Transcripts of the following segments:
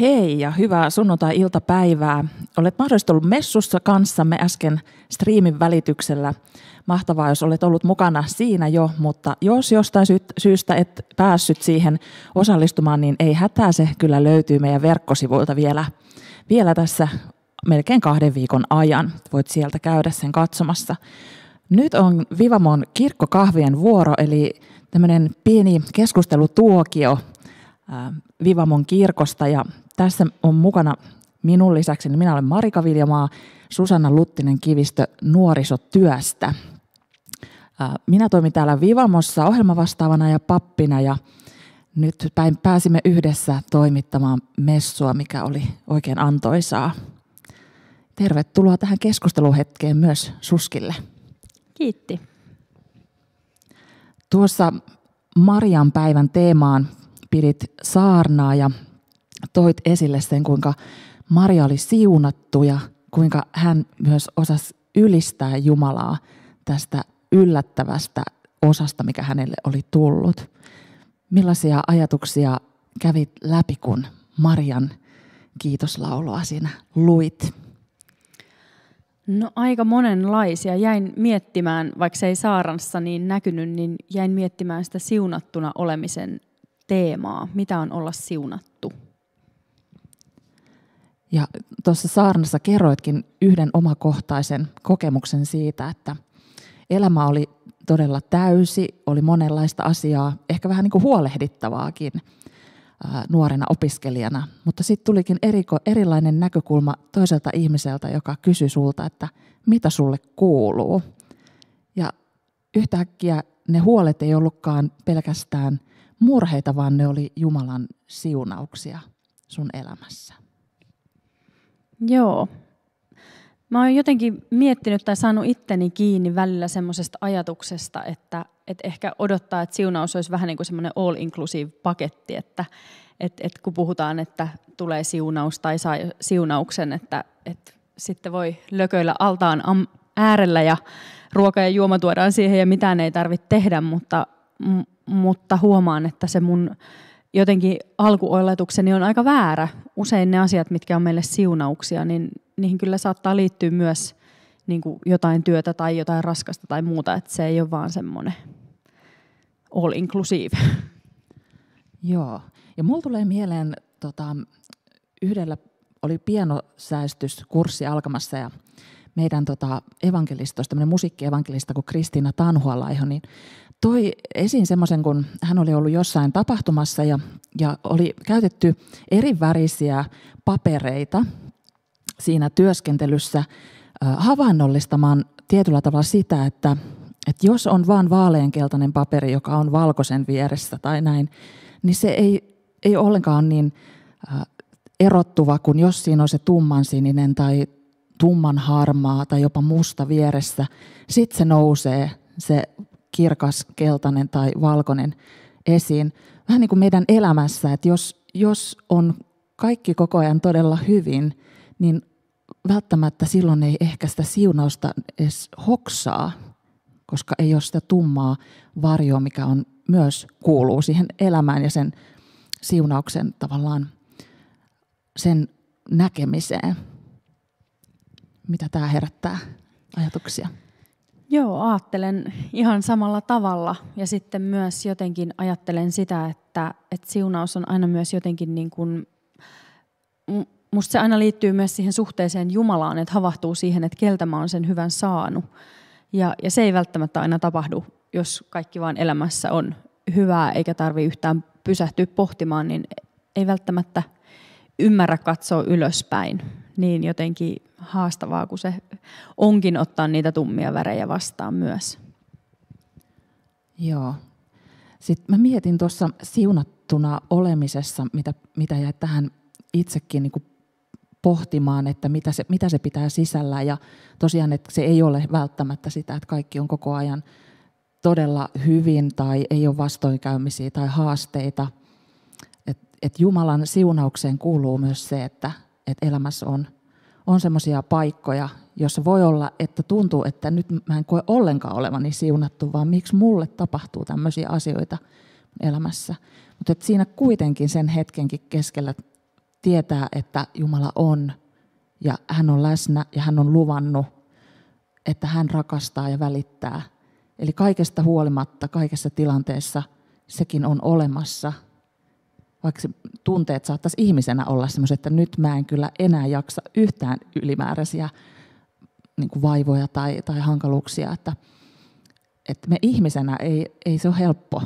Hei ja hyvää sunnuntai-iltapäivää. Olet mahdollisesti ollut messussa kanssamme äsken striimin välityksellä. Mahtavaa, jos olet ollut mukana siinä jo, mutta jos jostain syystä et päässyt siihen osallistumaan, niin ei hätää, se kyllä löytyy meidän verkkosivuilta vielä, vielä tässä melkein kahden viikon ajan. Voit sieltä käydä sen katsomassa. Nyt on Vivamon kirkkokahvien vuoro, eli tämmöinen pieni keskustelutuokio Vivamon kirkosta ja tässä on mukana minun lisäksi, niin minä olen Marika Viljamaa, Susanna Luttinen Kivistö nuorisotyöstä. Minä toimin täällä Vivamossa ohjelmavastaavana ja pappina ja nyt päin pääsimme yhdessä toimittamaan messua, mikä oli oikein antoisaa. Tervetuloa tähän keskusteluhetkeen myös Suskille. Kiitti. Tuossa Marian päivän teemaan pidit saarnaa ja toit esille sen, kuinka Maria oli siunattu ja kuinka hän myös osasi ylistää Jumalaa tästä yllättävästä osasta, mikä hänelle oli tullut. Millaisia ajatuksia kävit läpi, kun Marian kiitoslaulua siinä luit? No aika monenlaisia. Jäin miettimään, vaikka se ei Saarassa niin näkynyt, niin jäin miettimään sitä siunattuna olemisen teemaa. Mitä on olla siunattu? Ja tuossa saarnassa kerroitkin yhden omakohtaisen kokemuksen siitä, että elämä oli todella täysi, oli monenlaista asiaa, ehkä vähän niin kuin huolehdittavaakin nuorena opiskelijana. Mutta sitten tulikin eriko, erilainen näkökulma toiselta ihmiseltä, joka kysyi sulta, että mitä sulle kuuluu. Ja yhtäkkiä ne huolet ei ollutkaan pelkästään murheita, vaan ne oli Jumalan siunauksia sun elämässä. Joo. Mä oon jotenkin miettinyt tai saanut itteni kiinni välillä semmoisesta ajatuksesta, että, että ehkä odottaa, että siunaus olisi vähän niin kuin semmoinen all-inclusive paketti, että, että, että kun puhutaan, että tulee siunaus tai saa siunauksen, että, että sitten voi lököillä altaan äärellä ja ruoka ja juoma tuodaan siihen ja mitään ei tarvitse tehdä, mutta, mutta huomaan, että se mun jotenkin alkuoletukseni on aika väärä. Usein ne asiat, mitkä on meille siunauksia, niin niihin kyllä saattaa liittyä myös niin kuin jotain työtä tai jotain raskasta tai muuta, että se ei ole vaan semmoinen all inclusive. Joo, ja mulla tulee mieleen, tota, yhdellä oli pianosäästyskurssi alkamassa ja meidän tota, evankelistosta, tämmöinen musiikkievankelista kuin Kristiina Tanhualaiho, niin toi esiin semmoisen, kun hän oli ollut jossain tapahtumassa ja, ja oli käytetty eri värisiä papereita siinä työskentelyssä havainnollistamaan tietyllä tavalla sitä, että, että jos on vain vaaleankeltainen paperi, joka on valkoisen vieressä tai näin, niin se ei, ei ollenkaan niin erottuva kuin jos siinä on se tummansininen tai tumman harmaa tai jopa musta vieressä. Sitten se nousee, se kirkas, keltainen tai valkoinen esiin. Vähän niin kuin meidän elämässä, että jos, jos on kaikki koko ajan todella hyvin, niin välttämättä silloin ei ehkä sitä siunausta edes hoksaa, koska ei ole sitä tummaa varjoa, mikä on myös kuuluu siihen elämään ja sen siunauksen tavallaan sen näkemiseen. Mitä tämä herättää ajatuksia? Joo, ajattelen ihan samalla tavalla ja sitten myös jotenkin ajattelen sitä, että, että siunaus on aina myös jotenkin niin kuin, musta se aina liittyy myös siihen suhteeseen Jumalaan, että havahtuu siihen, että keltä mä oon sen hyvän saanut. Ja, ja se ei välttämättä aina tapahdu, jos kaikki vaan elämässä on hyvää eikä tarvi yhtään pysähtyä pohtimaan, niin ei välttämättä ymmärrä katsoa ylöspäin niin jotenkin haastavaa kuin se onkin ottaa niitä tummia värejä vastaan myös. Joo. Sitten mä mietin tuossa siunattuna olemisessa, mitä, mitä jäi tähän itsekin niin kuin pohtimaan, että mitä se, mitä se pitää sisällä. Ja tosiaan, että se ei ole välttämättä sitä, että kaikki on koko ajan todella hyvin tai ei ole vastoinkäymisiä tai haasteita. Et, et Jumalan siunaukseen kuuluu myös se, että et elämässä on on semmoisia paikkoja, jossa voi olla, että tuntuu, että nyt mä en koe ollenkaan olevani siunattu, vaan miksi mulle tapahtuu tämmöisiä asioita elämässä. Mutta siinä kuitenkin sen hetkenkin keskellä tietää, että Jumala on ja hän on läsnä ja hän on luvannut, että hän rakastaa ja välittää. Eli kaikesta huolimatta, kaikessa tilanteessa sekin on olemassa. Vaikka se tunteet saattaisi ihmisenä olla sellaiset, että nyt mä en kyllä enää jaksa yhtään ylimääräisiä niin kuin vaivoja tai, tai hankaluuksia. Että, että me ihmisenä ei, ei se ole helppo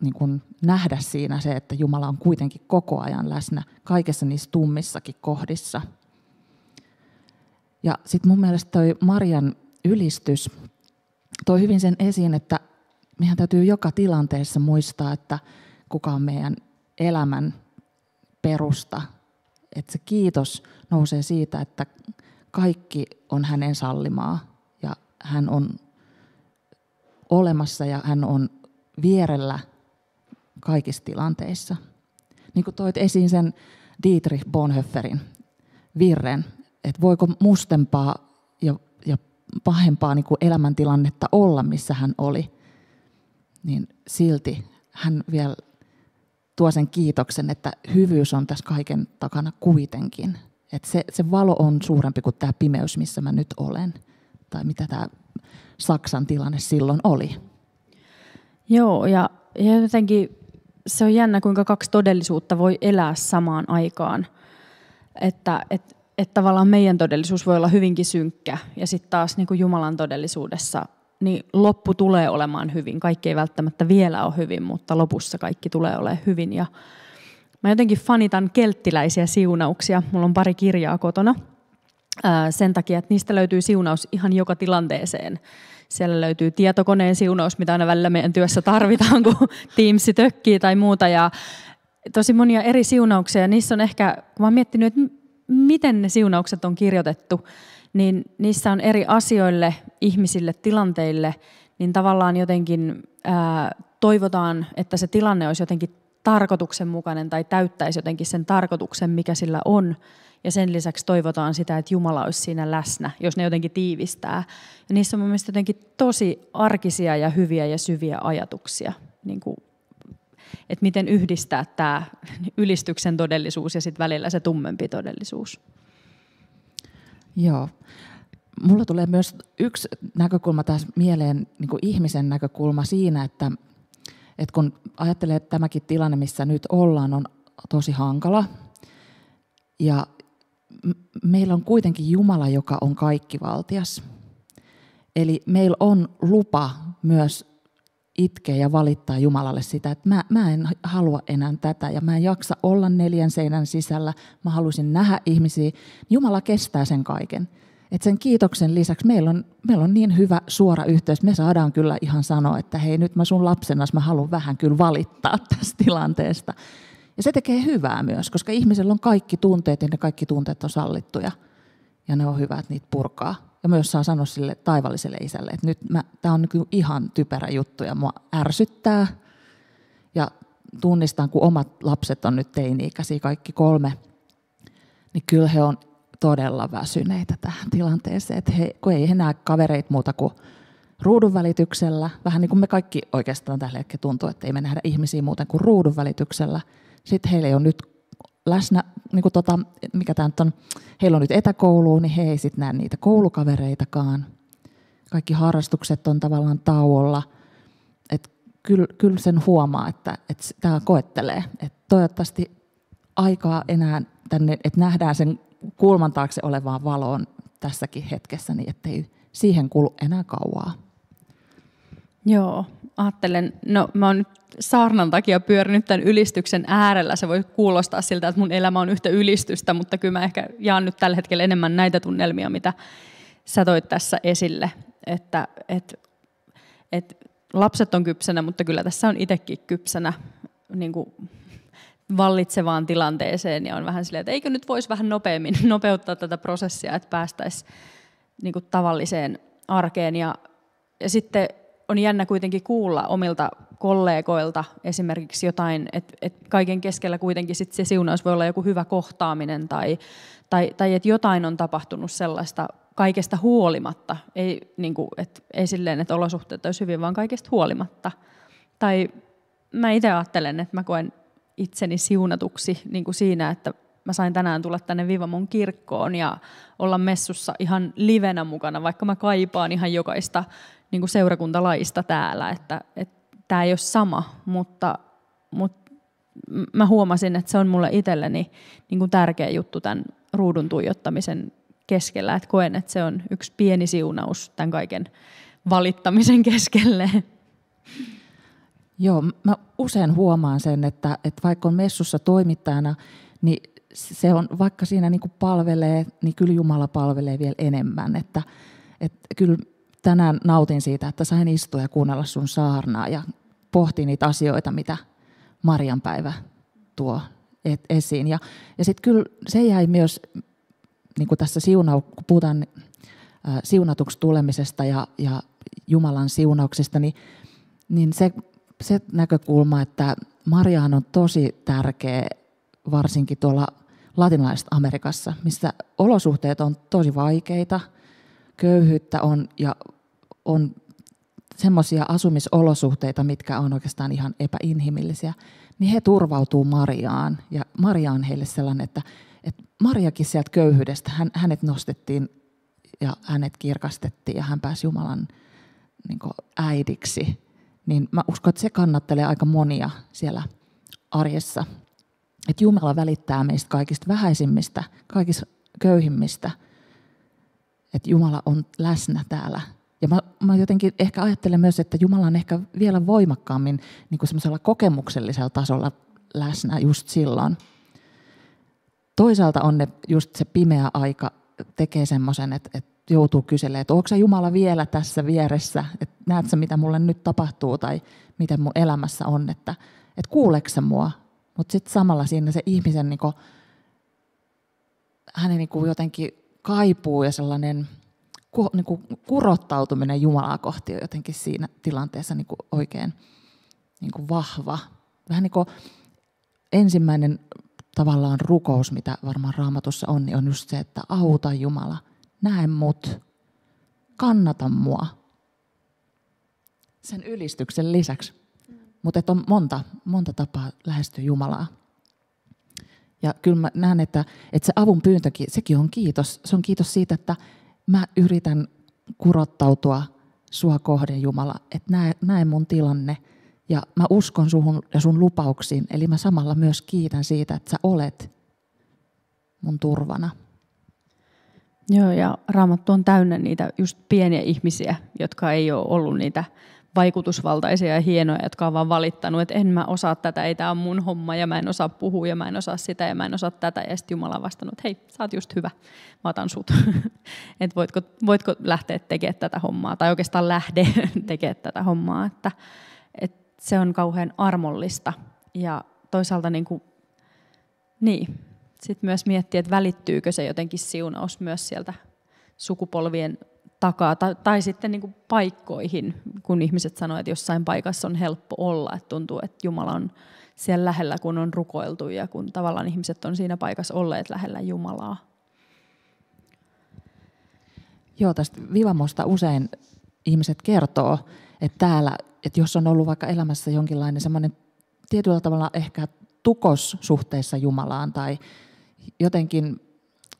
niin kuin nähdä siinä se, että Jumala on kuitenkin koko ajan läsnä kaikessa niissä tummissakin kohdissa. Ja sitten mun mielestä toi Marian ylistys toi hyvin sen esiin, että meidän täytyy joka tilanteessa muistaa, että kuka on meidän elämän perusta. Että se kiitos nousee siitä, että kaikki on hänen sallimaa ja hän on olemassa ja hän on vierellä kaikissa tilanteissa. Niin kuin toit esiin sen Dietrich Bonhoefferin virren, että voiko mustempaa ja, ja pahempaa niin kuin elämäntilannetta olla, missä hän oli, niin silti hän vielä tuo sen kiitoksen, että hyvyys on tässä kaiken takana kuitenkin. Että se, se valo on suurempi kuin tämä pimeys, missä mä nyt olen, tai mitä tämä Saksan tilanne silloin oli. Joo, ja, ja jotenkin se on jännä, kuinka kaksi todellisuutta voi elää samaan aikaan. Että et, et tavallaan meidän todellisuus voi olla hyvinkin synkkä, ja sitten taas niin kuin Jumalan todellisuudessa niin loppu tulee olemaan hyvin. Kaikki ei välttämättä vielä ole hyvin, mutta lopussa kaikki tulee olemaan hyvin. Ja mä jotenkin fanitan kelttiläisiä siunauksia. Mulla on pari kirjaa kotona sen takia, että niistä löytyy siunaus ihan joka tilanteeseen. Siellä löytyy tietokoneen siunaus, mitä aina välillä meidän työssä tarvitaan, kun Teams tökkii tai muuta. Ja tosi monia eri siunauksia. Niissä on ehkä, kun mä oon miettinyt, että miten ne siunaukset on kirjoitettu, niin niissä on eri asioille, ihmisille, tilanteille, niin tavallaan jotenkin ää, toivotaan, että se tilanne olisi jotenkin tarkoituksenmukainen tai täyttäisi jotenkin sen tarkoituksen, mikä sillä on. Ja sen lisäksi toivotaan sitä, että Jumala olisi siinä läsnä, jos ne jotenkin tiivistää. Ja niissä on mielestäni jotenkin tosi arkisia ja hyviä ja syviä ajatuksia. Niin kuin, että miten yhdistää tämä ylistyksen todellisuus ja sitten välillä se tummempi todellisuus. Joo. Mulla tulee myös yksi näkökulma taas mieleen, niin kuin ihmisen näkökulma siinä, että, että kun ajattelee, että tämäkin tilanne, missä nyt ollaan, on tosi hankala. Ja meillä on kuitenkin Jumala, joka on kaikkivaltias. Eli meillä on lupa myös itkeä ja valittaa Jumalalle sitä, että mä, mä en halua enää tätä ja mä en jaksa olla neljän seinän sisällä, mä haluaisin nähdä ihmisiä. Jumala kestää sen kaiken. Et sen kiitoksen lisäksi meillä on, meillä on niin hyvä suora yhteys, me saadaan kyllä ihan sanoa, että hei nyt mä sun lapsena, mä haluan vähän kyllä valittaa tästä tilanteesta. Ja se tekee hyvää myös, koska ihmisellä on kaikki tunteet ja ne kaikki tunteet on sallittuja. Ja ne on hyvä, että niitä purkaa. Ja myös saa sanoa sille taivalliselle isälle, että nyt tämä on niin ihan typerä juttu ja mua ärsyttää. Ja tunnistan, kun omat lapset on nyt teini-ikäisiä, kaikki kolme, niin kyllä he on todella väsyneitä tähän tilanteeseen. Että he, kun ei he näe kavereita muuta kuin ruudun välityksellä, vähän niin kuin me kaikki oikeastaan tällä hetkellä tuntuu, että ei me nähdä ihmisiä muuten kuin ruudun välityksellä. Sitten heillä on nyt läsnä, niin kuin tota, mikä tämä on, heillä on nyt etäkoulu, niin he ei sitten näe niitä koulukavereitakaan. Kaikki harrastukset on tavallaan tauolla. Et kyllä, kyllä sen huomaa, että, että tämä koettelee. Et toivottavasti aikaa enää tänne, että nähdään sen kulman taakse olevaan valoon tässäkin hetkessä, niin ettei siihen kulu enää kauaa. Joo, ajattelen, no mä oon nyt saarnan takia pyörinyt tämän ylistyksen äärellä. Se voi kuulostaa siltä, että mun elämä on yhtä ylistystä, mutta kyllä mä ehkä jaan nyt tällä hetkellä enemmän näitä tunnelmia, mitä sä toit tässä esille. Että et, et lapset on kypsänä, mutta kyllä tässä on itsekin kypsänä niin kuin vallitsevaan tilanteeseen ja on vähän silleen, että eikö nyt voisi vähän nopeammin nopeuttaa tätä prosessia, että päästäisiin niin tavalliseen arkeen. Ja, ja sitten on jännä kuitenkin kuulla omilta kollegoilta esimerkiksi jotain, että, että kaiken keskellä kuitenkin sit se siunaus voi olla joku hyvä kohtaaminen tai, tai, tai että jotain on tapahtunut sellaista kaikesta huolimatta. Ei, niin kuin, että, ei silleen, että olosuhteet olisi hyvin, vaan kaikesta huolimatta. Tai mä itse ajattelen, että mä koen itseni siunatuksi niin kuin siinä, että mä sain tänään tulla tänne Vivamon kirkkoon ja olla messussa ihan livenä mukana, vaikka mä kaipaan ihan jokaista niin kuin seurakuntalaista täällä, että tämä ei ole sama, mutta, mutta mä huomasin, että se on mulle itselleni niin kuin tärkeä juttu tämän ruudun tuijottamisen keskellä, että koen, että se on yksi pieni siunaus tämän kaiken valittamisen keskelle. Joo, mä usein huomaan sen, että, että vaikka on messussa toimittajana, niin se on, vaikka siinä niin kuin palvelee, niin kyllä Jumala palvelee vielä enemmän. Että, että kyllä tänään nautin siitä, että sain istua ja kuunnella sun saarnaa ja pohtia niitä asioita, mitä Marian päivä tuo et, esiin. Ja, ja sitten kyllä se jäi myös, niin kuin tässä siunau, kun puhutaan äh, siunatuksi tulemisesta ja, ja Jumalan siunauksista, niin, niin se, se näkökulma, että Mariaan on tosi tärkeä varsinkin tuolla latinalaisessa Amerikassa, missä olosuhteet on tosi vaikeita, köyhyyttä on ja on semmoisia asumisolosuhteita, mitkä on oikeastaan ihan epäinhimillisiä, niin he turvautuu Mariaan. Ja Maria on heille sellainen, että, että Mariakin sieltä köyhyydestä, hän, hänet nostettiin ja hänet kirkastettiin ja hän pääsi Jumalan niin äidiksi. Niin mä uskon, että se kannattelee aika monia siellä arjessa. Että Jumala välittää meistä kaikista vähäisimmistä, kaikista köyhimmistä. Että Jumala on läsnä täällä ja mä, mä jotenkin ehkä ajattelen myös, että Jumala on ehkä vielä voimakkaammin niin kuin semmoisella kokemuksellisella tasolla läsnä just silloin. Toisaalta on ne, just se pimeä aika tekee semmoisen, että, että joutuu kyselemään, että onko se Jumala vielä tässä vieressä, että näetkö mitä mulle nyt tapahtuu tai mitä mun elämässä on, että, että kuuleeko mua. Mutta sitten samalla siinä se ihmisen niin kuin, hänen niin kuin jotenkin kaipuu ja sellainen – ku, niin kuin kurottautuminen Jumalaa kohti on jotenkin siinä tilanteessa niin kuin oikein niin kuin vahva. Vähän niin kuin ensimmäinen tavallaan rukous, mitä varmaan raamatussa on, niin on just se, että auta Jumala, näe mut, kannata mua. Sen ylistyksen lisäksi. Mutta on monta, monta tapaa lähestyä Jumalaa. Ja kyllä mä näen, että, että se avun pyyntökin, sekin on kiitos. Se on kiitos siitä, että mä yritän kurottautua sua kohden, Jumala, että näe, näe mun tilanne ja mä uskon suhun ja sun lupauksiin. Eli mä samalla myös kiitän siitä, että sä olet mun turvana. Joo, ja Raamattu on täynnä niitä just pieniä ihmisiä, jotka ei ole ollut niitä vaikutusvaltaisia ja hienoja, jotka on vaan valittanut, että en mä osaa tätä, ei tämä ole mun homma ja mä en osaa puhua ja mä en osaa sitä ja mä en osaa tätä. Ja sitten Jumala on vastannut, että hei, sä oot just hyvä, mä otan sut. että voitko, voitko lähteä tekemään tätä hommaa tai oikeastaan lähde tekemään tätä hommaa. Että, että se on kauhean armollista ja toisaalta niin kuin, niin, sitten myös miettiä, että välittyykö se jotenkin siunaus myös sieltä sukupolvien takaa, tai, tai sitten niin kuin paikkoihin, kun ihmiset sanoo, että jossain paikassa on helppo olla, että tuntuu, että Jumala on siellä lähellä, kun on rukoiltu ja kun tavallaan ihmiset on siinä paikassa olleet lähellä Jumalaa. Joo, tästä Vivamosta usein ihmiset kertoo, että täällä, että jos on ollut vaikka elämässä jonkinlainen semmoinen tietyllä tavalla ehkä tukos suhteessa Jumalaan tai jotenkin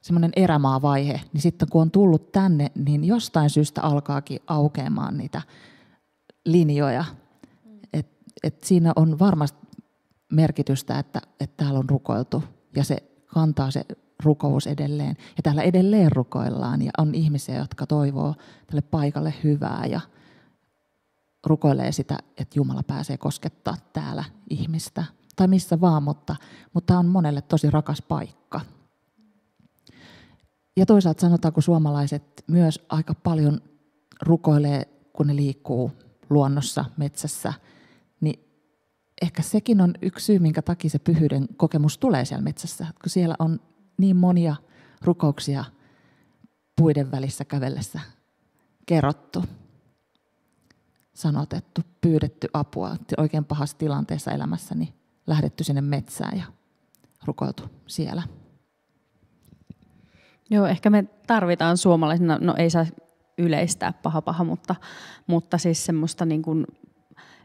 semmoinen erämaavaihe, niin sitten kun on tullut tänne, niin jostain syystä alkaakin aukeamaan niitä linjoja. Et, et siinä on varmasti merkitystä, että, että täällä on rukoiltu ja se kantaa se rukous edelleen. Ja täällä edelleen rukoillaan ja on ihmisiä, jotka toivoo tälle paikalle hyvää ja rukoilee sitä, että Jumala pääsee koskettaa täällä ihmistä. Tai missä vaan, mutta, mutta tämä on monelle tosi rakas paikka. Ja toisaalta sanotaan, kun suomalaiset myös aika paljon rukoilee, kun ne liikkuu luonnossa, metsässä, niin ehkä sekin on yksi syy, minkä takia se pyhyyden kokemus tulee siellä metsässä. Kun siellä on niin monia rukouksia puiden välissä kävellessä kerrottu, sanotettu, pyydetty apua oikein pahassa tilanteessa elämässä, niin lähdetty sinne metsään ja rukoiltu siellä. Joo, ehkä me tarvitaan suomalaisina, no ei saa yleistää paha paha, mutta, mutta siis semmoista niin kuin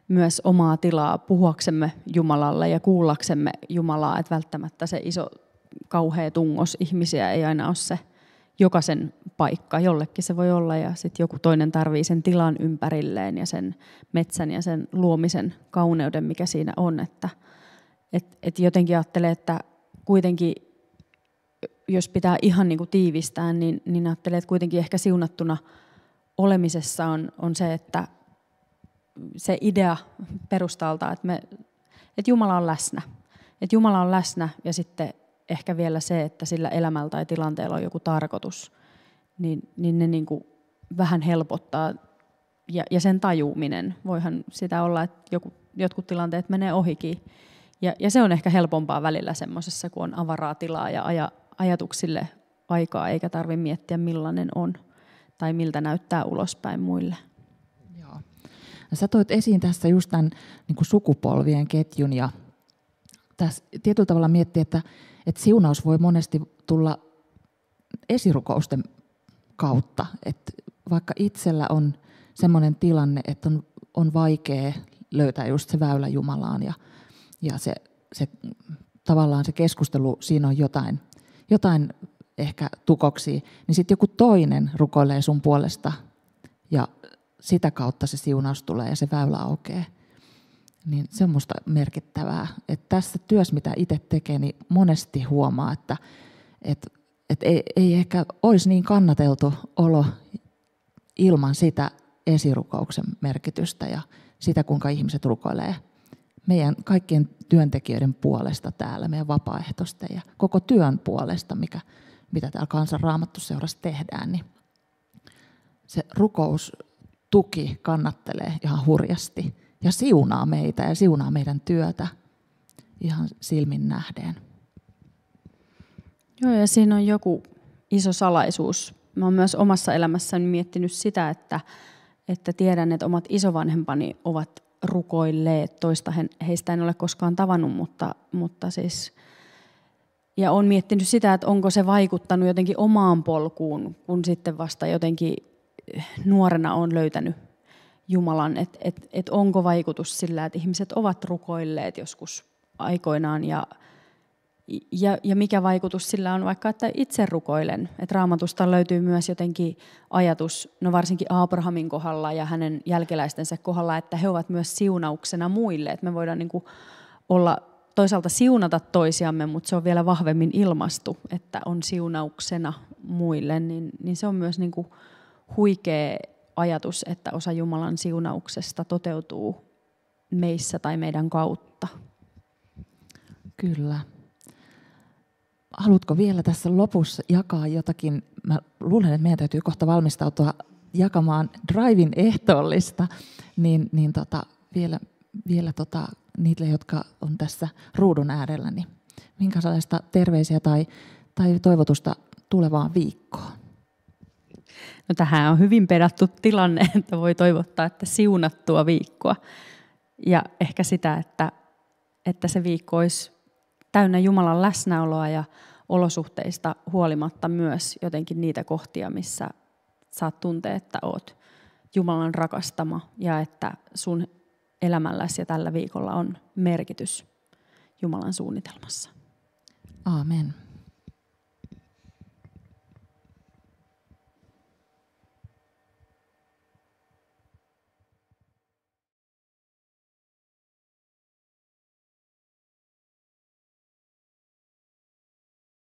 myös omaa tilaa puhuaksemme Jumalalle ja kuullaksemme Jumalaa, että välttämättä se iso kauhea tungos ihmisiä ei aina ole se jokaisen paikka. Jollekin se voi olla ja sitten joku toinen tarvii sen tilan ympärilleen ja sen metsän ja sen luomisen kauneuden, mikä siinä on. Että et, et jotenkin ajattelee, että kuitenkin jos pitää ihan niin kuin tiivistää, niin, niin ajattelee, että kuitenkin ehkä siunattuna olemisessa on, on se, että se idea perustalta, että, me, että Jumala on läsnä. Että Jumala on läsnä ja sitten ehkä vielä se, että sillä elämällä tai tilanteella on joku tarkoitus, niin, niin ne niin kuin vähän helpottaa. Ja, ja sen tajuminen, voihan sitä olla, että joku, jotkut tilanteet menee ohikin. Ja, ja se on ehkä helpompaa välillä semmoisessa, kun on avaraa tilaa ja aja, ajatuksille aikaa, eikä tarvitse miettiä millainen on tai miltä näyttää ulospäin muille. Joo. Sä toit esiin tässä just tämän niin kuin sukupolvien ketjun ja tässä tietyllä tavalla miettiä, että, että siunaus voi monesti tulla esirukousten kautta. Että vaikka itsellä on sellainen tilanne, että on, on vaikea löytää just se väylä Jumalaan ja, ja se, se, tavallaan se keskustelu, siinä on jotain, jotain ehkä tukoksi, niin sitten joku toinen rukoilee sun puolesta ja sitä kautta se siunaus tulee ja se väylä aukeaa. Niin se on musta merkittävää, että tässä työssä, mitä itse tekee, niin monesti huomaa, että, että, että ei, ei ehkä olisi niin kannateltu olo ilman sitä esirukouksen merkitystä ja sitä, kuinka ihmiset rukoilee meidän kaikkien työntekijöiden puolesta täällä, meidän vapaaehtoisten ja koko työn puolesta, mikä, mitä täällä kansan raamattuseurassa tehdään, niin se rukous tuki kannattelee ihan hurjasti ja siunaa meitä ja siunaa meidän työtä ihan silmin nähden. Joo, ja siinä on joku iso salaisuus. Mä oon myös omassa elämässäni miettinyt sitä, että, että tiedän, että omat isovanhempani ovat rukoilleet. Toista heistä en ole koskaan tavannut, mutta, mutta siis ja olen miettinyt sitä, että onko se vaikuttanut jotenkin omaan polkuun, kun sitten vasta jotenkin nuorena on löytänyt Jumalan, että et, et onko vaikutus sillä, että ihmiset ovat rukoilleet joskus aikoinaan ja, ja, ja mikä vaikutus sillä on vaikka, että itse rukoilen. Että raamatusta löytyy myös jotenkin ajatus, no varsinkin Abrahamin kohdalla ja hänen jälkeläistensä kohdalla, että he ovat myös siunauksena muille. Että me voidaan niin kuin olla toisaalta siunata toisiamme, mutta se on vielä vahvemmin ilmastu, että on siunauksena muille, niin, niin se on myös niin kuin huikea ajatus, että osa Jumalan siunauksesta toteutuu meissä tai meidän kautta. Kyllä. Haluatko vielä tässä lopussa jakaa jotakin? Mä luulen, että meidän täytyy kohta valmistautua jakamaan Drivin ehtoollista, niin, niin tota, vielä, vielä tota, niille, jotka on tässä ruudun äärellä, niin minkälaista terveisiä tai, tai toivotusta tulevaan viikkoon? No tähän on hyvin pedattu tilanne, että voi toivottaa, että siunattua viikkoa. Ja ehkä sitä, että, että se viikko olisi täynnä Jumalan läsnäoloa ja olosuhteista huolimatta myös jotenkin niitä kohtia, missä saat tuntea, että oot Jumalan rakastama ja että sun elämälläsi ja tällä viikolla on merkitys Jumalan suunnitelmassa. Aamen.